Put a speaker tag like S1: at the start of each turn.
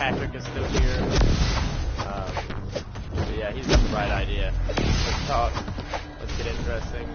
S1: Patrick is still here. Um, but yeah, he's got the right idea. Let's talk. Let's get interesting.